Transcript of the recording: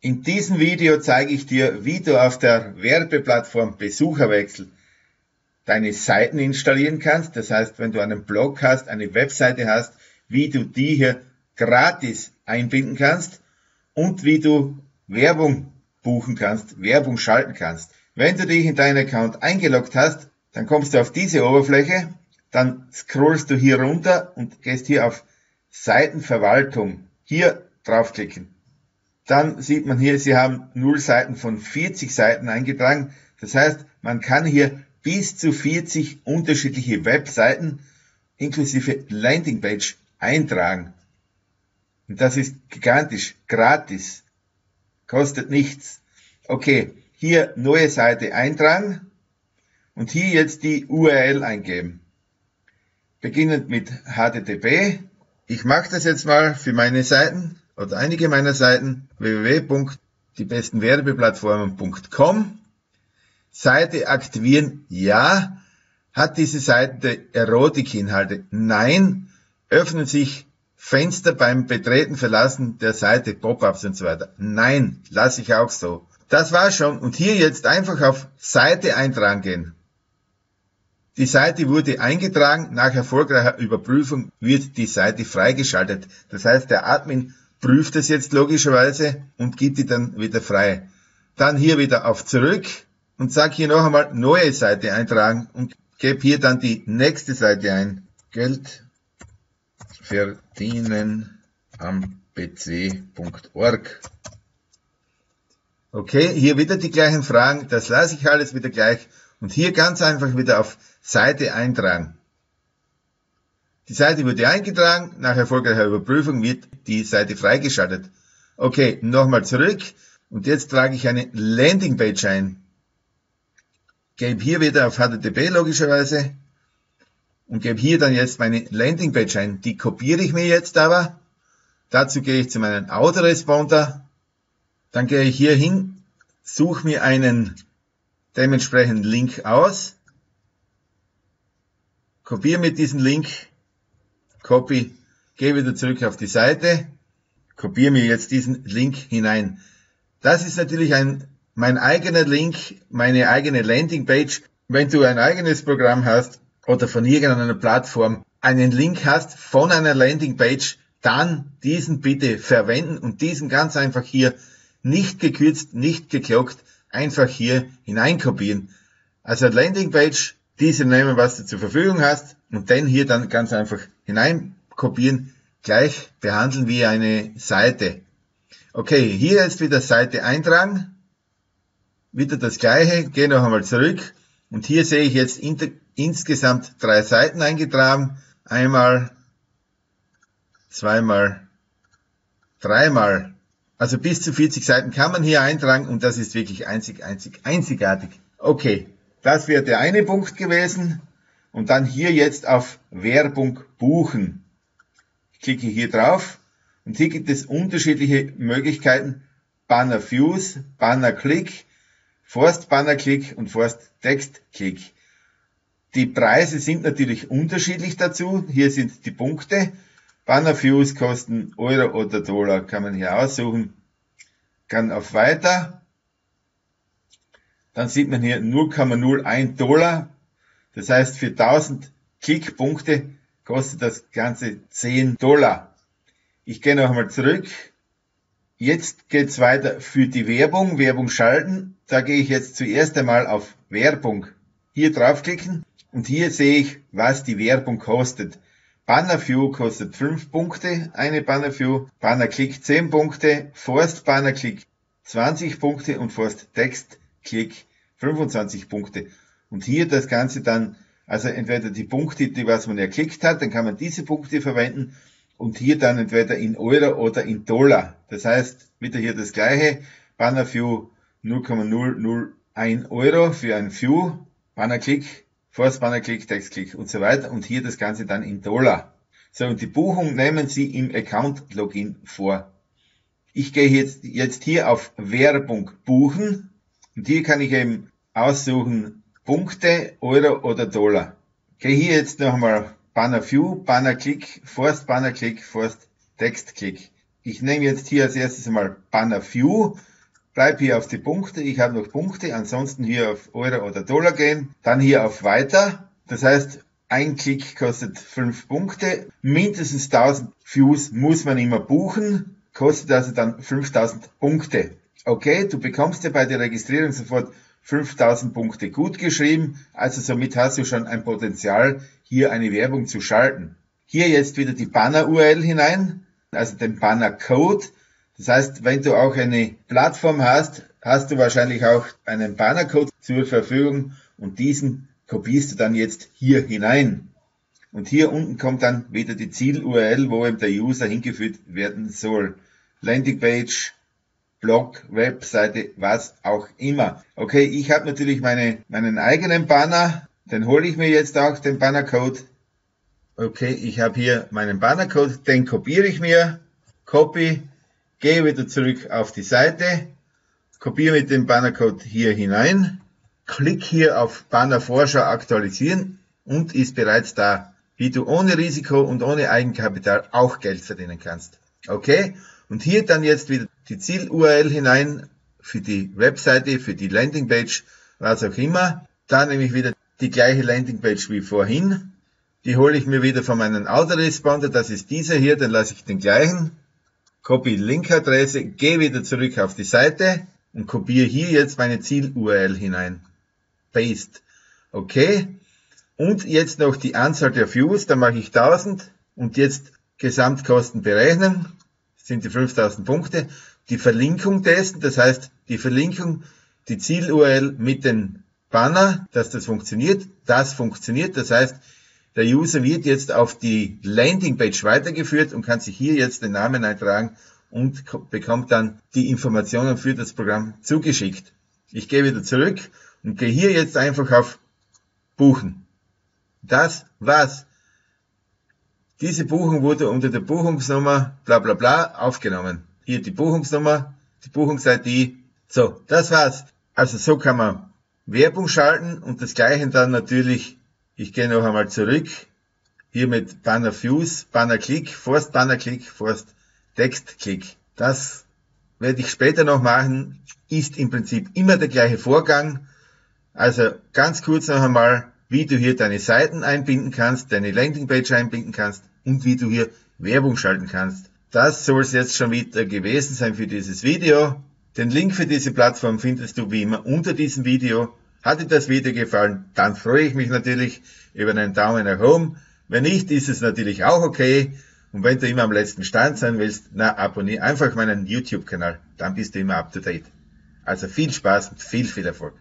In diesem Video zeige ich dir, wie du auf der Werbeplattform Besucherwechsel deine Seiten installieren kannst. Das heißt, wenn du einen Blog hast, eine Webseite hast, wie du die hier gratis einbinden kannst und wie du Werbung buchen kannst, Werbung schalten kannst. Wenn du dich in deinen Account eingeloggt hast, dann kommst du auf diese Oberfläche, dann scrollst du hier runter und gehst hier auf Seitenverwaltung. Hier draufklicken. Dann sieht man hier, Sie haben 0 Seiten von 40 Seiten eingetragen. Das heißt, man kann hier bis zu 40 unterschiedliche Webseiten inklusive Landingpage eintragen. Und das ist gigantisch, gratis, kostet nichts. Okay, hier neue Seite eintragen und hier jetzt die URL eingeben. Beginnend mit HTTP. Ich mache das jetzt mal für meine Seiten oder einige meiner Seiten www.diebestenwerbeplattformen.com. Seite aktivieren, ja. Hat diese Seite Erotikinhalte? Nein. Öffnen sich Fenster beim Betreten, Verlassen der Seite, Pop-ups und so weiter? Nein, lasse ich auch so. Das war schon. Und hier jetzt einfach auf Seite eintragen gehen. Die Seite wurde eingetragen. Nach erfolgreicher Überprüfung wird die Seite freigeschaltet. Das heißt, der Admin prüft es jetzt logischerweise und gibt die dann wieder frei. Dann hier wieder auf zurück und sag hier noch einmal neue Seite eintragen und gebe hier dann die nächste Seite ein. Geld verdienen am pc.org. Okay, hier wieder die gleichen Fragen, das lasse ich alles wieder gleich und hier ganz einfach wieder auf Seite eintragen. Die Seite wurde eingetragen, nach erfolgreicher Überprüfung wird die Seite freigeschaltet. Okay, nochmal zurück und jetzt trage ich eine Landingpage ein. Gebe hier wieder auf HTTP logischerweise und gebe hier dann jetzt meine Landingpage ein. Die kopiere ich mir jetzt aber. Dazu gehe ich zu meinem Autoresponder. Dann gehe ich hier hin, suche mir einen dementsprechenden Link aus, kopiere mir diesen Link Copy, gehe wieder zurück auf die Seite, kopiere mir jetzt diesen Link hinein. Das ist natürlich ein, mein eigener Link, meine eigene Landingpage. Wenn du ein eigenes Programm hast oder von irgendeiner Plattform einen Link hast von einer Landingpage, dann diesen bitte verwenden und diesen ganz einfach hier nicht gekürzt, nicht geklockt, einfach hier hineinkopieren. Also Landingpage diese nehmen, was du zur Verfügung hast und den hier dann ganz einfach hinein kopieren, gleich behandeln wie eine Seite. Okay, hier jetzt wieder Seite eintragen, wieder das gleiche, gehe noch einmal zurück und hier sehe ich jetzt insgesamt drei Seiten eingetragen, einmal, zweimal, dreimal. Also bis zu 40 Seiten kann man hier eintragen und das ist wirklich einzig, einzig, einzigartig. Okay, das wäre der eine Punkt gewesen. Und dann hier jetzt auf Werbung buchen. Ich klicke hier drauf und hier gibt es unterschiedliche Möglichkeiten. Banner Views, Banner Click, Forst Banner Click und Forst Text Click. Die Preise sind natürlich unterschiedlich dazu. Hier sind die Punkte. Banner Views kosten Euro oder Dollar, kann man hier aussuchen. Kann auf Weiter dann sieht man hier 0,01 Dollar. Das heißt, für 1000 Klickpunkte kostet das Ganze 10 Dollar. Ich gehe noch einmal zurück. Jetzt geht's weiter für die Werbung, Werbung schalten. Da gehe ich jetzt zuerst einmal auf Werbung. Hier draufklicken und hier sehe ich, was die Werbung kostet. Banner View kostet 5 Punkte, eine Banner View, Banner Click 10 Punkte, Forst Banner Click 20 Punkte und Forst Text Klick 25 Punkte. Und hier das Ganze dann, also entweder die Punkte, die was man erklickt hat, dann kann man diese Punkte verwenden und hier dann entweder in Euro oder in Dollar. Das heißt, wieder hier das gleiche, Banner View 0,001 Euro für ein View, Banner Klick, Force Banner Klick, Text Klick und so weiter und hier das Ganze dann in Dollar. So, und die Buchung nehmen Sie im Account Login vor. Ich gehe jetzt, jetzt hier auf Werbung buchen und hier kann ich eben aussuchen Punkte, Euro oder Dollar. Gehe hier jetzt nochmal Banner View, Banner Click, Forst Banner Click, Forst Text Click. Ich nehme jetzt hier als erstes einmal Banner View, bleib hier auf die Punkte, ich habe noch Punkte, ansonsten hier auf Euro oder Dollar gehen, dann hier auf Weiter, das heißt, ein Klick kostet 5 Punkte, mindestens 1000 Views muss man immer buchen, kostet also dann 5000 Punkte. Okay, du bekommst ja bei der Registrierung sofort 5000 Punkte gut geschrieben, also somit hast du schon ein Potenzial, hier eine Werbung zu schalten. Hier jetzt wieder die Banner-URL hinein, also den Banner-Code. Das heißt, wenn du auch eine Plattform hast, hast du wahrscheinlich auch einen Banner-Code zur Verfügung und diesen kopierst du dann jetzt hier hinein. Und hier unten kommt dann wieder die Ziel-URL, wo eben der User hingeführt werden soll. Landingpage, Blog, Webseite, was auch immer. Okay, ich habe natürlich meine, meinen eigenen Banner, den hole ich mir jetzt auch, den Bannercode. Okay, ich habe hier meinen Bannercode, den kopiere ich mir, Copy, gehe wieder zurück auf die Seite, kopiere mit dem Bannercode hier hinein, klick hier auf Banner Vorschau aktualisieren und ist bereits da, wie du ohne Risiko und ohne Eigenkapital auch Geld verdienen kannst. Okay? Und hier dann jetzt wieder die Ziel-URL hinein für die Webseite, für die Landingpage, was auch immer. Da nehme ich wieder die gleiche Landingpage wie vorhin. Die hole ich mir wieder von meinem Autoresponder, das ist dieser hier, dann lasse ich den gleichen. Copy Linkadresse, gehe wieder zurück auf die Seite und kopiere hier jetzt meine Ziel-URL hinein. Paste. Okay. Und jetzt noch die Anzahl der Views, da mache ich 1000 und jetzt Gesamtkosten berechnen sind die 5000 Punkte. Die Verlinkung testen, das heißt die Verlinkung, die Ziel-URL mit den Banner, dass das funktioniert. Das funktioniert, das heißt, der User wird jetzt auf die Landingpage weitergeführt und kann sich hier jetzt den Namen eintragen und bekommt dann die Informationen für das Programm zugeschickt. Ich gehe wieder zurück und gehe hier jetzt einfach auf Buchen. Das war's. Diese Buchung wurde unter der Buchungsnummer bla bla bla aufgenommen. Hier die Buchungsnummer, die Buchungs-ID. So, das war's. Also so kann man Werbung schalten und das gleiche dann natürlich, ich gehe noch einmal zurück, hier mit Banner Fuse, Banner Click, Forst Banner Click, Forst Text Click. Das werde ich später noch machen, ist im Prinzip immer der gleiche Vorgang. Also ganz kurz noch einmal, wie du hier deine Seiten einbinden kannst, deine Landingpage einbinden kannst und wie du hier Werbung schalten kannst. Das soll es jetzt schon wieder gewesen sein für dieses Video. Den Link für diese Plattform findest du wie immer unter diesem Video. Hat dir das Video gefallen, dann freue ich mich natürlich über einen Daumen nach oben. Wenn nicht, ist es natürlich auch okay. Und wenn du immer am letzten Stand sein willst, na, abonniere einfach meinen YouTube-Kanal. Dann bist du immer up to date. Also viel Spaß und viel, viel Erfolg.